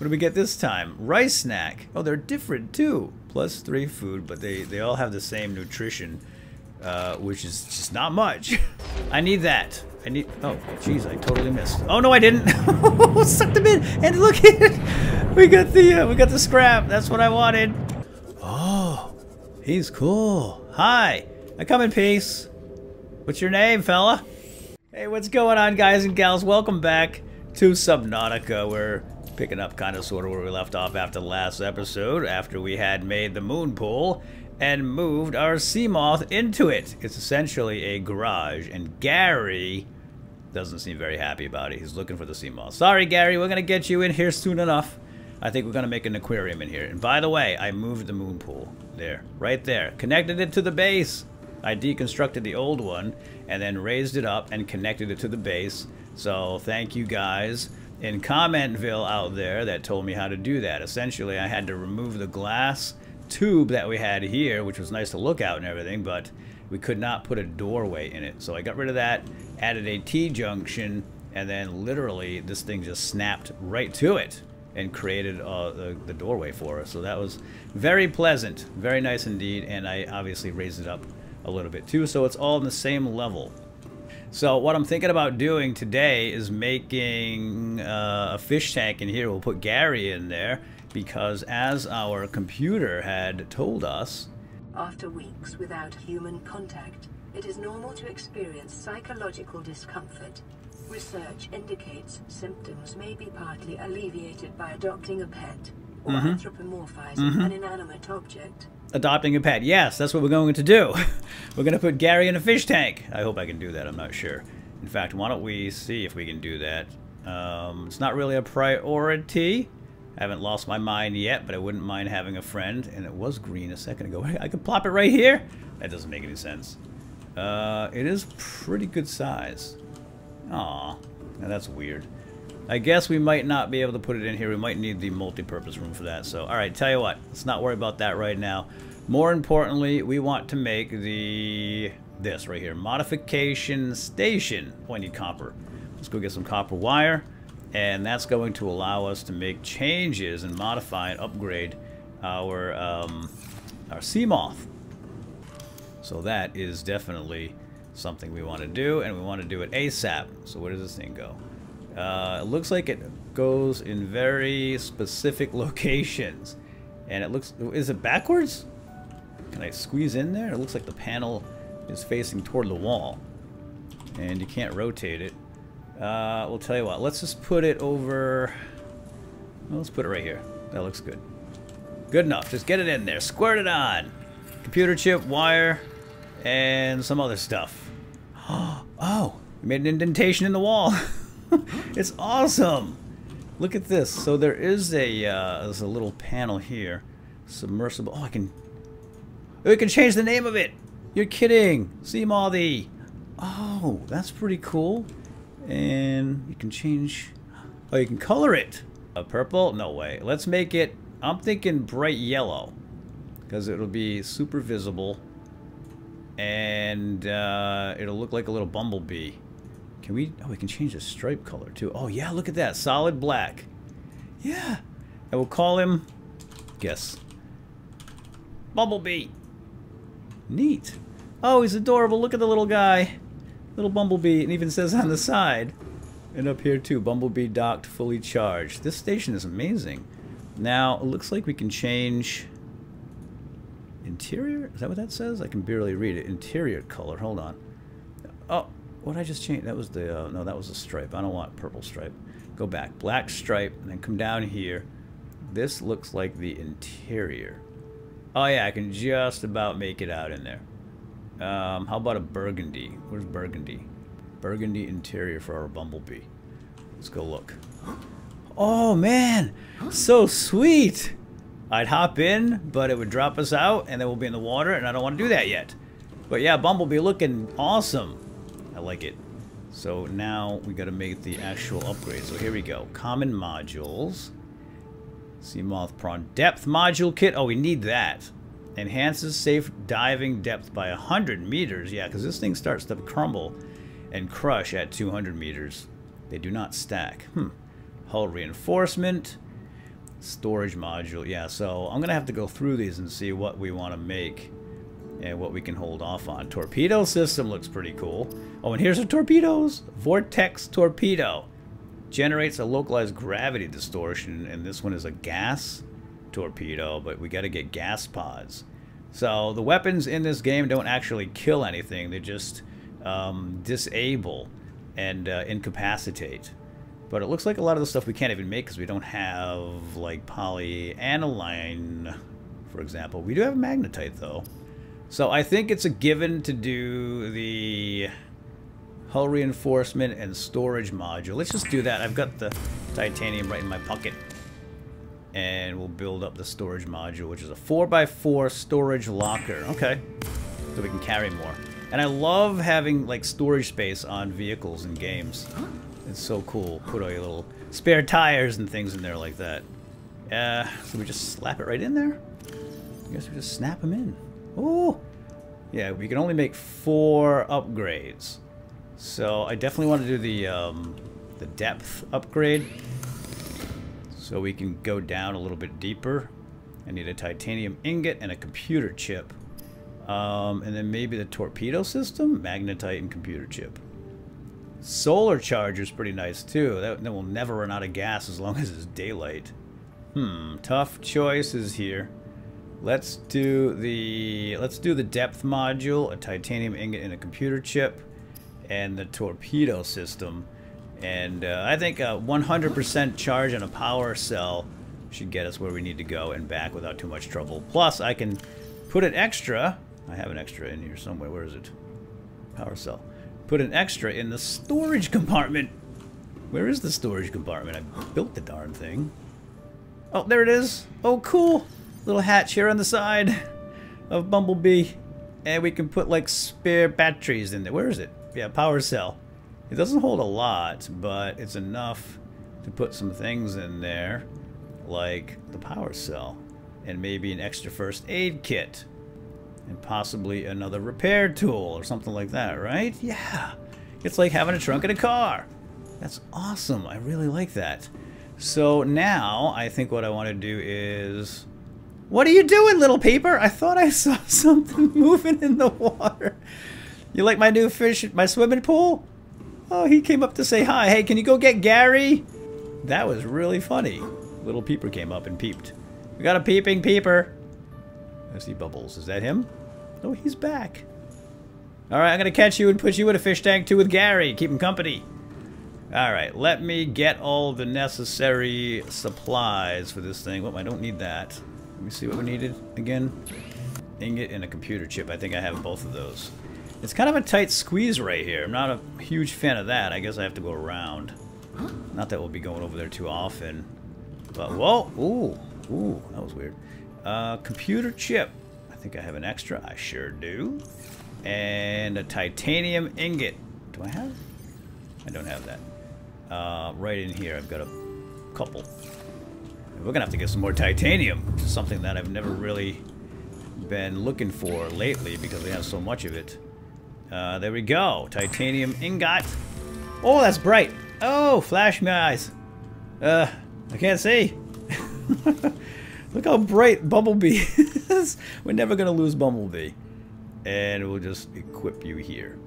What do we get this time? Rice snack. Oh, they're different too. Plus three food, but they, they all have the same nutrition, uh, which is just not much. I need that. I need. Oh, jeez, I totally missed. Oh no, I didn't. Sucked them in, and look at it. We got the uh, we got the scrap. That's what I wanted. Oh, he's cool. Hi, I come in peace. What's your name, fella? Hey, what's going on, guys and gals? Welcome back to Subnautica. We're picking up kind of sort of where we left off after the last episode, after we had made the moon pool and moved our Seamoth into it. It's essentially a garage, and Gary doesn't seem very happy about it. He's looking for the Seamoth. Sorry, Gary, we're going to get you in here soon enough. I think we're going to make an aquarium in here. And by the way, I moved the moon pool. There, right there. Connected it to the base. I deconstructed the old one and then raised it up and connected it to the base. So thank you guys in Commentville out there that told me how to do that. Essentially, I had to remove the glass tube that we had here, which was nice to look out and everything, but we could not put a doorway in it. So I got rid of that, added a T-junction, and then literally this thing just snapped right to it and created uh, the, the doorway for us. So that was very pleasant, very nice indeed, and I obviously raised it up a little bit too, so it's all in the same level. So what I'm thinking about doing today is making uh, a fish tank in here. We'll put Gary in there because as our computer had told us... After weeks without human contact, it is normal to experience psychological discomfort. Research indicates symptoms may be partly alleviated by adopting a pet or mm -hmm. anthropomorphizing mm -hmm. an inanimate object. Adopting a pet. Yes, that's what we're going to do. we're going to put Gary in a fish tank. I hope I can do that. I'm not sure. In fact, why don't we see if we can do that. Um, it's not really a priority. I haven't lost my mind yet, but I wouldn't mind having a friend. And it was green a second ago. I could plop it right here? That doesn't make any sense. Uh, it is pretty good size. Aw, now that's weird. I guess we might not be able to put it in here. We might need the multi-purpose room for that. So, alright, tell you what. Let's not worry about that right now. More importantly, we want to make the... this right here. Modification station. I need copper. Let's go get some copper wire and that's going to allow us to make changes and modify and upgrade our um, our Seamoth. So that is definitely something we want to do, and we want to do it ASAP. So where does this thing go? Uh, it looks like it goes in very specific locations. And it looks... Is it backwards? Can I squeeze in there? It looks like the panel is facing toward the wall. And you can't rotate it. Uh, we'll tell you what. Let's just put it over... Well, let's put it right here. That looks good. Good enough. Just get it in there. Squirt it on. Computer chip, wire, and some other stuff. Oh, we made an indentation in the wall. it's awesome. Look at this. So there is a uh, there's a little panel here. Submersible. Oh, I can... We can change the name of it. You're kidding. Seamothy. Oh, that's pretty cool. And you can change... Oh, you can color it. A purple? No way. Let's make it... I'm thinking bright yellow. Because it'll be super visible. And uh, it'll look like a little bumblebee. Can we... Oh, we can change the stripe color, too. Oh, yeah, look at that. Solid black. Yeah. I will call him... Guess. Bumblebee. Neat. Oh, he's adorable. Look at the little guy. Little Bumblebee, and even says on the side. And up here too, Bumblebee docked, fully charged. This station is amazing. Now, it looks like we can change interior? Is that what that says? I can barely read it. Interior color, hold on. Oh, what I just change? That was the, uh, no, that was the stripe. I don't want purple stripe. Go back, black stripe, and then come down here. This looks like the interior. Oh yeah, I can just about make it out in there. Um, how about a burgundy? Where's burgundy? Burgundy interior for our bumblebee. Let's go look. Oh man, so sweet. I'd hop in, but it would drop us out, and then we'll be in the water, and I don't want to do that yet. But yeah, Bumblebee looking awesome. I like it. So now we got to make the actual upgrade. So here we go. Common modules. Seamoth prawn depth module kit. Oh, we need that. Enhances safe diving depth by 100 meters. Yeah, because this thing starts to crumble and crush at 200 meters. They do not stack. Hmm. Hull reinforcement. Storage module. Yeah, so I'm going to have to go through these and see what we want to make and what we can hold off on. Torpedo system looks pretty cool. Oh, and here's the torpedoes. Vortex torpedo. Generates a localized gravity distortion, and this one is a gas torpedo, but we got to get gas pods. So the weapons in this game don't actually kill anything. They just um, disable and uh, incapacitate. But it looks like a lot of the stuff we can't even make because we don't have, like, polyaniline, for example. We do have magnetite, though. So I think it's a given to do the hull reinforcement and storage module. Let's just do that. I've got the titanium right in my pocket. And we'll build up the storage module, which is a 4x4 storage locker. Okay. So we can carry more. And I love having, like, storage space on vehicles and games. It's so cool. Put all your little spare tires and things in there like that. Uh, so we just slap it right in there? I guess we just snap them in. Oh! Yeah, we can only make four upgrades. So I definitely want to do the, um, the depth upgrade. So we can go down a little bit deeper. I need a titanium ingot and a computer chip. Um, and then maybe the torpedo system, magnetite and computer chip. Solar charger is pretty nice too. That, that will never run out of gas as long as it's daylight. Hmm, tough choices here. Let's do the let's do the depth module, a titanium ingot and a computer chip, and the torpedo system. And uh, I think a 100% charge on a power cell should get us where we need to go and back without too much trouble. Plus, I can put an extra. I have an extra in here somewhere. Where is it? Power cell. Put an extra in the storage compartment. Where is the storage compartment? I built the darn thing. Oh, there it is. Oh, cool. Little hatch here on the side of Bumblebee. And we can put like spare batteries in there. Where is it? Yeah, power cell. It doesn't hold a lot, but it's enough to put some things in there. Like the power cell. And maybe an extra first aid kit. And possibly another repair tool or something like that, right? Yeah. It's like having a trunk in a car. That's awesome. I really like that. So now I think what I want to do is what are you doing, little peeper? I thought I saw something moving in the water. You like my new fish at my swimming pool? Oh, he came up to say hi. Hey, can you go get Gary? That was really funny. Little peeper came up and peeped. We got a peeping peeper. I see Bubbles. Is that him? Oh, he's back. Alright, I'm going to catch you and put you in a fish tank too with Gary. Keep him company. Alright, let me get all the necessary supplies for this thing. Well, I don't need that. Let me see what we needed again. Ingot and a computer chip. I think I have both of those. It's kind of a tight squeeze right here. I'm not a huge fan of that. I guess I have to go around. Not that we'll be going over there too often. But, whoa! Ooh! Ooh, that was weird. Uh, computer chip. I think I have an extra. I sure do. And a titanium ingot. Do I have? I don't have that. Uh, right in here, I've got a couple. We're gonna have to get some more titanium, something that I've never really been looking for lately because we have so much of it. Uh, there we go. Titanium ingot. Oh, that's bright. Oh, flash my eyes. Uh, I can't see. Look how bright Bumblebee is. We're never gonna lose Bumblebee. And we'll just equip you here.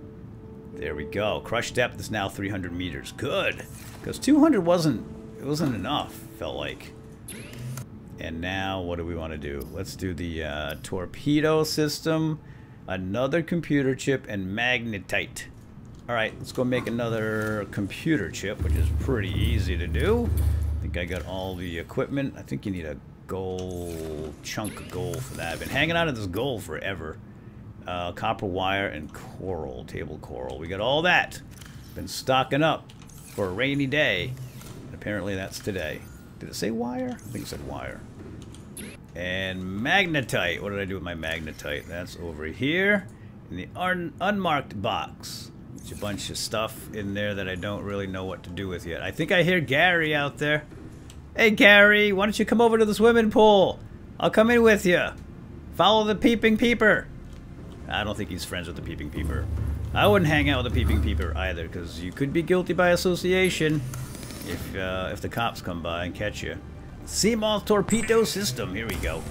There we go. Crush depth is now 300 meters. Good. Because 200 wasn't, it wasn't enough, felt like. And now, what do we want to do? Let's do the uh, torpedo system, another computer chip, and magnetite. Alright, let's go make another computer chip, which is pretty easy to do. I think I got all the equipment. I think you need a gold chunk of gold for that. I've been hanging out of this gold forever. Uh, copper wire and coral, table coral. We got all that. Been stocking up for a rainy day. Apparently that's today. Did it say wire? I think it said wire. And magnetite. What did I do with my magnetite? That's over here in the un unmarked box. There's a bunch of stuff in there that I don't really know what to do with yet. I think I hear Gary out there. Hey, Gary, why don't you come over to the swimming pool? I'll come in with you. Follow the peeping peeper. I don't think he's friends with the peeping peeper. I wouldn't hang out with the peeping peeper either, because you could be guilty by association if uh, if the cops come by and catch you. Seamoth torpedo system. Here we go.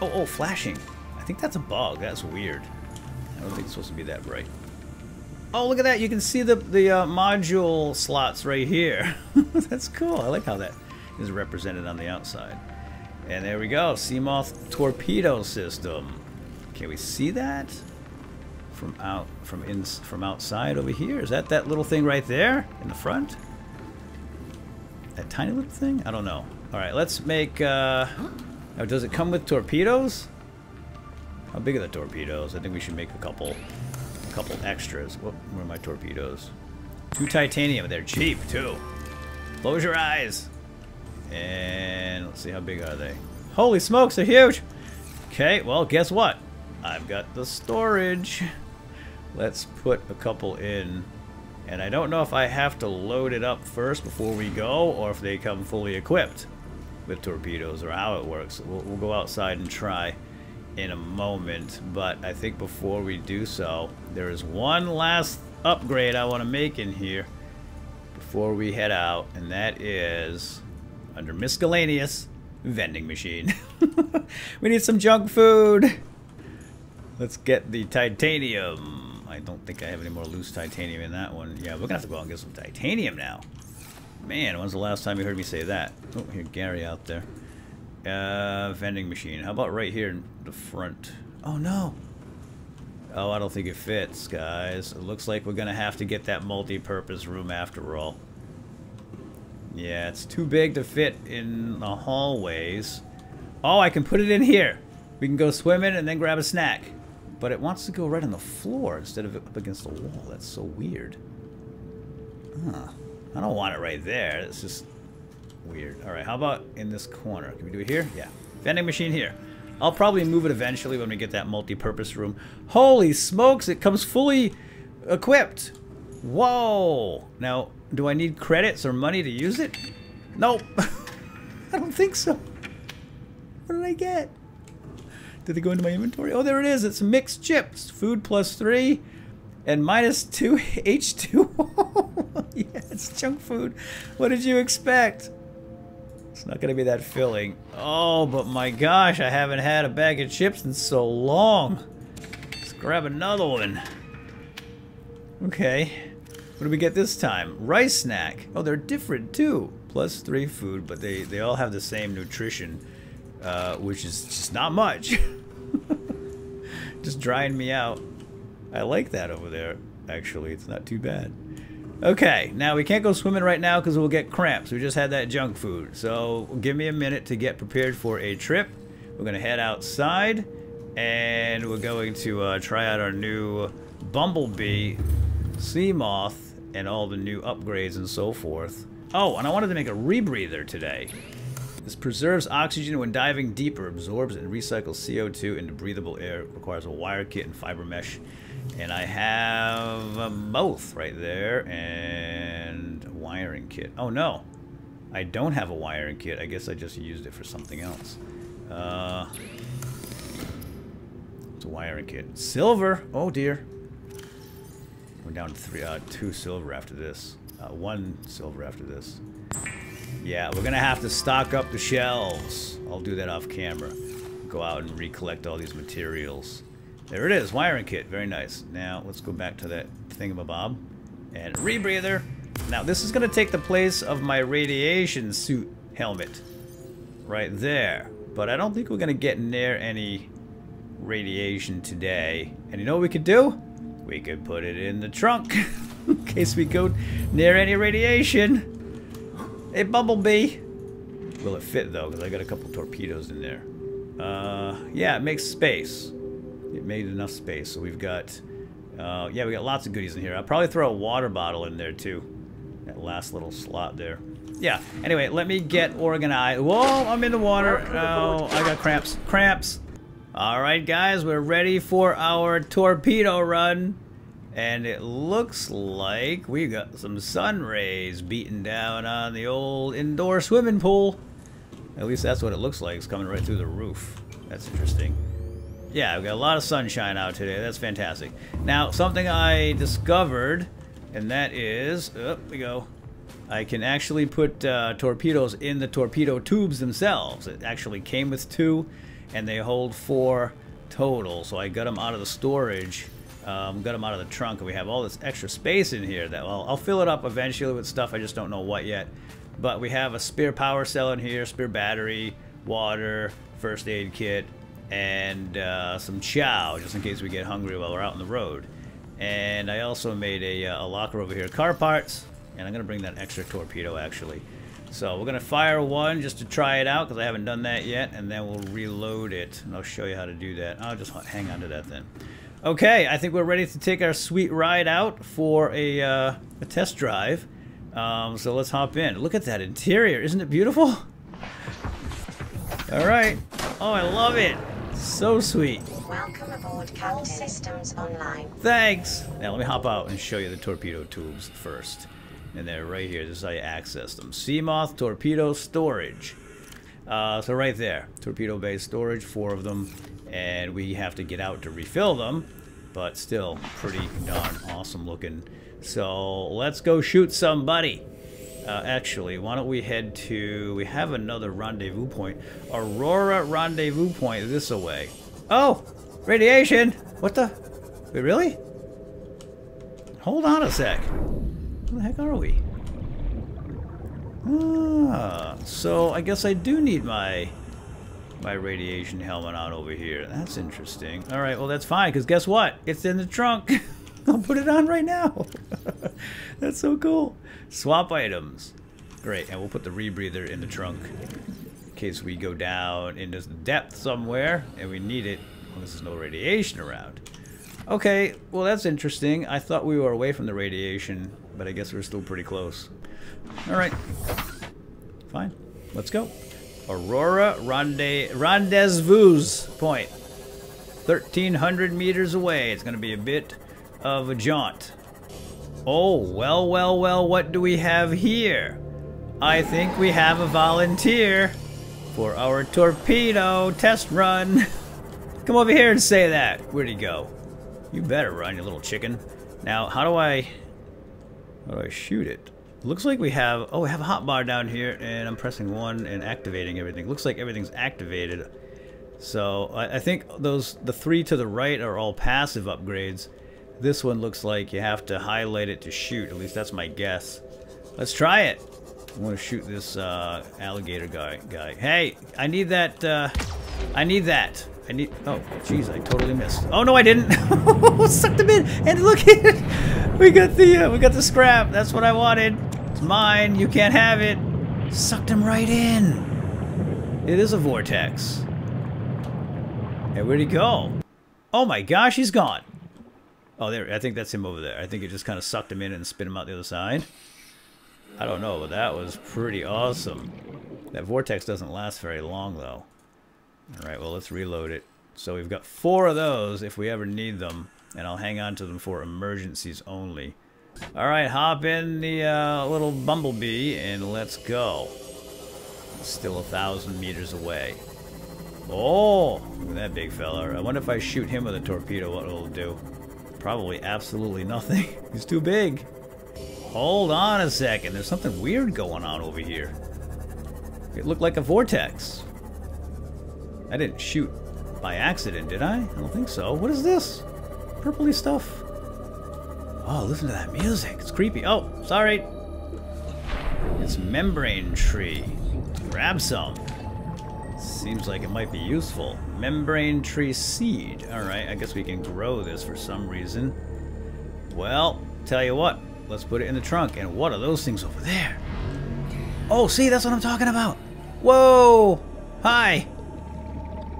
Oh, oh, flashing. I think that's a bug. That's weird. I don't think it's supposed to be that bright. Oh, look at that. You can see the, the uh, module slots right here. that's cool. I like how that is represented on the outside. And there we go. Seamoth torpedo system. Can we see that from out from in from outside over here? Is that that little thing right there in the front? That tiny little thing? I don't know. All right, let's make. Uh, does it come with torpedoes? How big are the torpedoes? I think we should make a couple, a couple extras. Whoop, where are my torpedoes? Two titanium. They're cheap too. Close your eyes. And let's see how big are they. Holy smokes, they're huge. Okay, well, guess what? I've got the storage. Let's put a couple in. And I don't know if I have to load it up first before we go, or if they come fully equipped with torpedoes, or how it works. We'll, we'll go outside and try in a moment. But I think before we do so, there is one last upgrade I want to make in here before we head out, and that is under miscellaneous vending machine. we need some junk food. Let's get the titanium. I don't think I have any more loose titanium in that one. Yeah, we're gonna have to go out and get some titanium now. Man, when's the last time you heard me say that? Oh, here, Gary out there. Uh, vending machine. How about right here in the front? Oh, no. Oh, I don't think it fits, guys. It looks like we're gonna have to get that multi-purpose room after all. Yeah, it's too big to fit in the hallways. Oh, I can put it in here. We can go swimming and then grab a snack. But it wants to go right on the floor instead of up against the wall. That's so weird. Huh. I don't want it right there. It's just weird. All right, how about in this corner? Can we do it here? Yeah. Vending machine here. I'll probably move it eventually when we get that multi-purpose room. Holy smokes, it comes fully equipped. Whoa. Now, do I need credits or money to use it? Nope. I don't think so. What did I get? Did it go into my inventory? Oh, there it is. It's mixed chips. Food plus three and minus two H2O. yeah, it's junk food. What did you expect? It's not going to be that filling. Oh, but my gosh, I haven't had a bag of chips in so long. Let's grab another one. Okay. What do we get this time? Rice snack. Oh, they're different too. Plus three food, but they, they all have the same nutrition, uh, which is just not much. just drying me out. I like that over there, actually. It's not too bad. Okay, now we can't go swimming right now because we'll get cramps. We just had that junk food. So give me a minute to get prepared for a trip. We're going to head outside and we're going to uh, try out our new Bumblebee Seamoth and all the new upgrades and so forth. Oh, and I wanted to make a rebreather today. This preserves oxygen when diving deeper, absorbs and recycles CO2 into breathable air, requires a wire kit and fiber mesh. And I have uh, both right there, and wiring kit. Oh no, I don't have a wiring kit. I guess I just used it for something else. Uh, it's a wiring kit. Silver, oh dear. We're down to three, uh, two silver after this. Uh, one silver after this. Yeah, we're gonna have to stock up the shelves. I'll do that off camera. Go out and recollect all these materials. There it is, wiring kit. Very nice. Now, let's go back to that thingamabob. And rebreather. Now, this is gonna take the place of my radiation suit helmet. Right there. But I don't think we're gonna get near any radiation today. And you know what we could do? We could put it in the trunk in case we go near any radiation. Hey, Bumblebee. Will it fit, though? Because I got a couple torpedoes in there. Uh, yeah, it makes space. It made enough space. So we've got... Uh, yeah, we got lots of goodies in here. I'll probably throw a water bottle in there, too. That last little slot there. Yeah, anyway, let me get organized. Whoa, I'm in the water. Oh, I got cramps. Cramps. Alright guys, we're ready for our torpedo run. And it looks like we got some sun rays beating down on the old indoor swimming pool. At least that's what it looks like. It's coming right through the roof. That's interesting. Yeah, we got a lot of sunshine out today. That's fantastic. Now, something I discovered, and that is... Up we go. I can actually put uh, torpedoes in the torpedo tubes themselves. It actually came with two, and they hold four total. So I got them out of the storage, um, got them out of the trunk, and we have all this extra space in here that well, I'll fill it up eventually with stuff. I just don't know what yet. But we have a spare power cell in here, spare battery, water, first aid kit, and uh, some chow just in case we get hungry while we're out on the road. And I also made a, uh, a locker over here, car parts, and I'm going to bring that extra torpedo actually. So we're going to fire one just to try it out because I haven't done that yet, and then we'll reload it. And I'll show you how to do that. I'll just hang on to that then. Okay, I think we're ready to take our sweet ride out for a, uh, a test drive. Um, so let's hop in. Look at that interior. Isn't it beautiful? All right. Oh, I love it. So sweet. Welcome aboard Captain Systems Online. Thanks. Now let me hop out and show you the torpedo tubes first. And they're right here. This is how you access them. Seamoth torpedo storage. Uh, so right there, torpedo bay storage, four of them, and we have to get out to refill them, but still pretty darn awesome looking. So let's go shoot somebody. Uh, actually, why don't we head to, we have another rendezvous point. Aurora rendezvous point this away. Oh, radiation. What the? Wait, really? Hold on a sec. Where the heck are we? Ah, so I guess I do need my my radiation helmet on over here. That's interesting. All right, well that's fine because guess what? It's in the trunk. I'll put it on right now. that's so cool. Swap items. Great, and we'll put the rebreather in the trunk in case we go down into the depth somewhere and we need it when there's no radiation around. Okay, well that's interesting. I thought we were away from the radiation, but I guess we're still pretty close. Alright. Fine. Let's go. Aurora Ronde Rendezvous Point. 1,300 meters away. It's going to be a bit of a jaunt. Oh, well, well, well, what do we have here? I think we have a volunteer for our torpedo test run. Come over here and say that. Where'd he go? You better run, you little chicken. Now, how do I... How do I shoot it? Looks like we have... Oh, we have a hotbar down here, and I'm pressing 1 and activating everything. Looks like everything's activated. So, I, I think those the three to the right are all passive upgrades. This one looks like you have to highlight it to shoot. At least that's my guess. Let's try it. I want to shoot this uh, alligator guy. Guy. Hey, I need that. Uh, I need that. I need. Oh, jeez, I totally missed. Oh no, I didn't. Sucked him in. And look at it. We got the. Uh, we got the scrap. That's what I wanted. It's mine. You can't have it. Sucked him right in. It is a vortex. Hey, where'd he go? Oh my gosh, he's gone. Oh, there. I think that's him over there. I think it just kind of sucked him in and spit him out the other side. I don't know, but that was pretty awesome. That vortex doesn't last very long, though. Alright, well, let's reload it. So we've got four of those if we ever need them, and I'll hang on to them for emergencies only. Alright, hop in the uh, little bumblebee, and let's go. Still a thousand meters away. Oh, that big fella. I wonder if I shoot him with a torpedo, what it'll do. Probably absolutely nothing. He's too big. Hold on a second. There's something weird going on over here. It looked like a vortex. I didn't shoot by accident, did I? I don't think so. What is this? Purpley stuff. Oh, listen to that music. It's creepy. Oh, sorry. It's membrane tree. Grab some. Seems like it might be useful. Membrane tree seed. Alright, I guess we can grow this for some reason. Well, tell you what. Let's put it in the trunk. And what are those things over there? Oh, see, that's what I'm talking about. Whoa! Hi!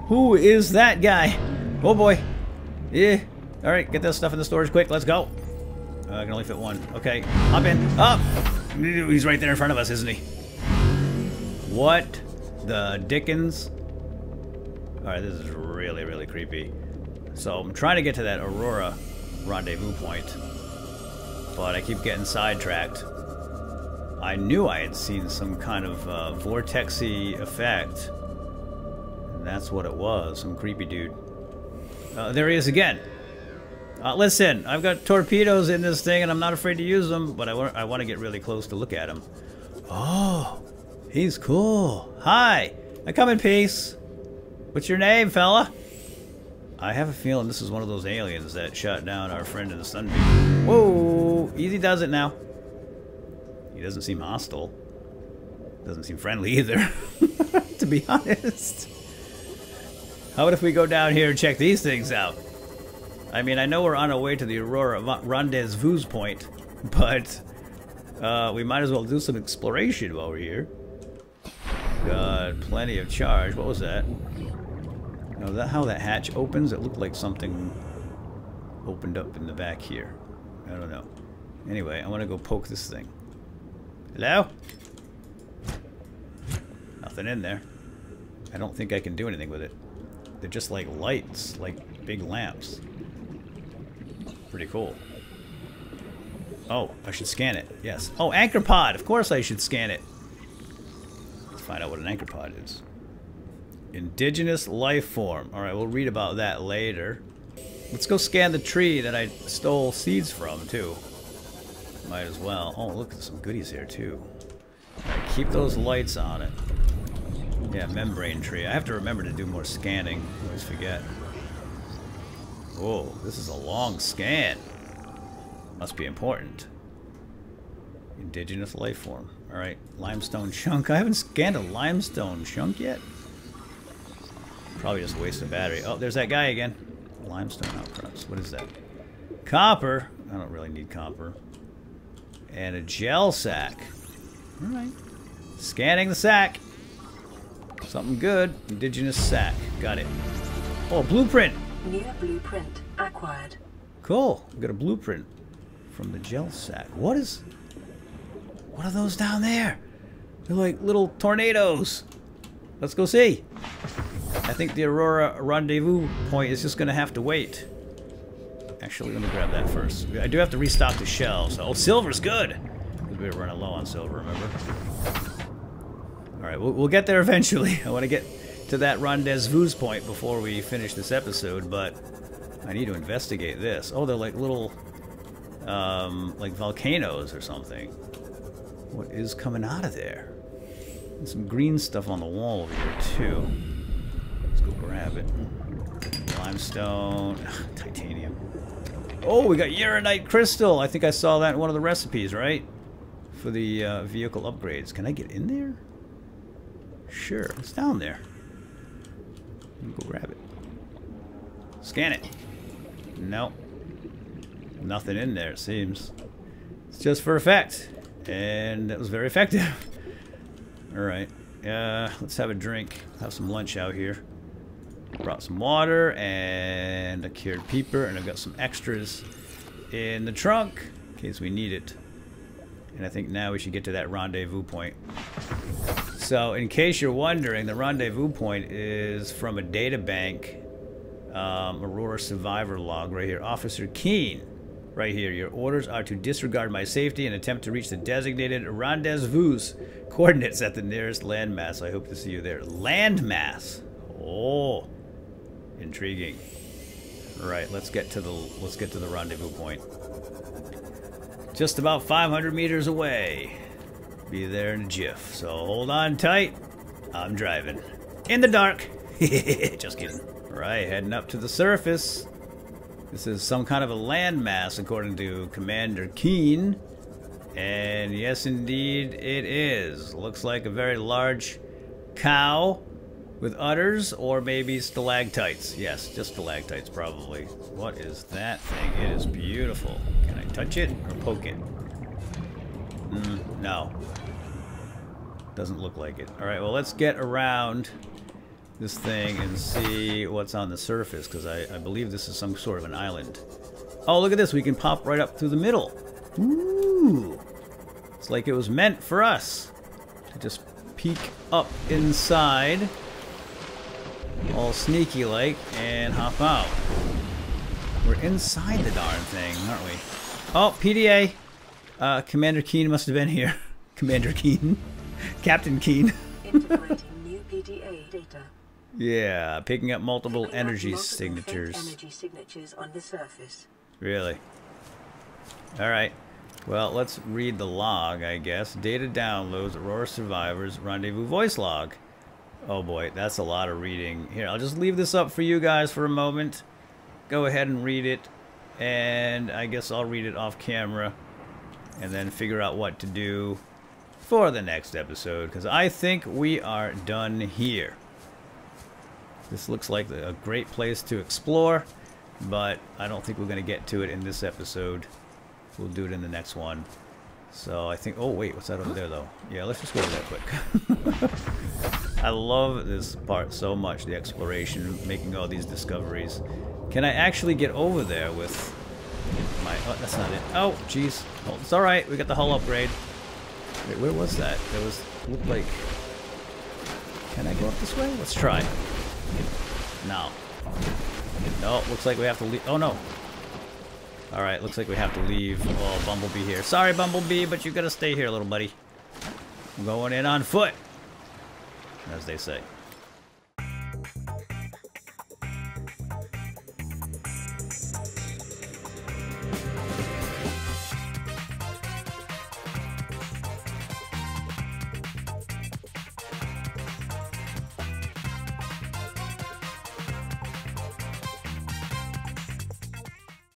Who is that guy? Oh boy. Yeah. Alright, get this stuff in the storage quick. Let's go. Uh, I can only fit one. Okay. Hop in. Up! He's right there in front of us, isn't he? What the Dickens? Alright, this is really, really creepy. So I'm trying to get to that Aurora rendezvous point, but I keep getting sidetracked. I knew I had seen some kind of uh, vortexy effect. And that's what it was, some creepy dude. Uh, there he is again. Uh, listen, I've got torpedoes in this thing, and I'm not afraid to use them, but I, wa I want to get really close to look at him. Oh, he's cool. Hi, I come in peace. What's your name, fella? I have a feeling this is one of those aliens that shot down our friend in the sunbeam. Whoa, easy does it now. He doesn't seem hostile. Doesn't seem friendly either, to be honest. How about if we go down here and check these things out? I mean, I know we're on our way to the Aurora Rendezvous point, but uh, we might as well do some exploration while we're here. Got plenty of charge. What was that? Now, that how that hatch opens? It looked like something opened up in the back here. I don't know. Anyway, I want to go poke this thing. Hello? Nothing in there. I don't think I can do anything with it. They're just like lights, like big lamps. Pretty cool. Oh, I should scan it. Yes. Oh, anchor pod. Of course I should scan it. Find out what an anchor pod is. Indigenous life form. Alright, we'll read about that later. Let's go scan the tree that I stole seeds from, too. Might as well. Oh, look, at some goodies here, too. Right, keep those lights on it. Yeah, membrane tree. I have to remember to do more scanning. Always forget. Whoa, this is a long scan. Must be important. Indigenous life form. Alright, limestone chunk. I haven't scanned a limestone chunk yet. Probably just waste a battery. Oh, there's that guy again. Limestone outcrops. What is that? Copper. I don't really need copper. And a gel sack. Alright. Scanning the sack. Something good. Indigenous sack. Got it. Oh, blueprint. New blueprint acquired. Cool. We got a blueprint from the gel sack. What is... What are those down there? They're like little tornadoes. Let's go see. I think the Aurora rendezvous point is just going to have to wait. Actually, let me grab that first. I do have to restock the shelves. Oh, silver's good! We were running low on silver, remember? Alright, we'll, we'll get there eventually. I want to get to that rendezvous point before we finish this episode, but I need to investigate this. Oh, they're like little, um, like volcanoes or something. What is coming out of there? And some green stuff on the wall over here, too. Let's go grab it. Limestone, titanium. Oh, we got uranite crystal. I think I saw that in one of the recipes, right? For the uh, vehicle upgrades. Can I get in there? Sure, it's down there. Let me Go grab it. Scan it. Nope. Nothing in there, it seems. It's just for effect. And that was very effective. Alright. Uh, let's have a drink. Have some lunch out here. Brought some water and a cured peeper. And I've got some extras in the trunk in case we need it. And I think now we should get to that rendezvous point. So, in case you're wondering, the rendezvous point is from a data bank, um, Aurora Survivor log right here. Officer Keen, right here. Your orders are to disregard my safety and attempt to reach the designated rendezvous coordinates at the nearest landmass. I hope to see you there. Landmass. Oh, intriguing. All right, let's get to the let's get to the rendezvous point. Just about 500 meters away. Be there in a jiff. So hold on tight. I'm driving. In the dark. Just kidding. Right, heading up to the surface. This is some kind of a landmass, according to Commander Keen. And yes, indeed, it is. Looks like a very large cow with udders, or maybe stalactites. Yes, just stalactites, probably. What is that thing? It is beautiful. Can I touch it or poke it? Mm, no. Doesn't look like it. Alright, well, let's get around this thing and see what's on the surface, because I, I believe this is some sort of an island. Oh, look at this. We can pop right up through the middle. Ooh. It's like it was meant for us to just peek up inside, all sneaky like, and hop out. We're inside the darn thing, aren't we? Oh, PDA. Uh, Commander Keen must have been here. Commander Keen. Captain Keen. Integrating new PDA data. Yeah, picking up multiple Picking up energy multiple signatures. Energy signatures on the surface. Really? Alright. Well, let's read the log, I guess. Data downloads, Aurora Survivors, Rendezvous voice log. Oh boy, that's a lot of reading. Here, I'll just leave this up for you guys for a moment. Go ahead and read it. And I guess I'll read it off camera. And then figure out what to do for the next episode. Because I think we are done here. This looks like a great place to explore. But I don't think we're going to get to it in this episode. We'll do it in the next one. So I think... Oh, wait. What's that over there, though? Yeah, let's just go over there quick. I love this part so much, the exploration, making all these discoveries. Can I actually get over there with my... Oh, that's not it. Oh, jeez. Oh, it's alright. We got the hull upgrade. Wait, where was that? There was... looked like... Can I go up this way? Let's try. No. No, looks like we have to leave... Oh, no. Alright, looks like we have to leave oh, Bumblebee here. Sorry, Bumblebee, but you gotta stay here, little buddy. I'm going in on foot, as they say.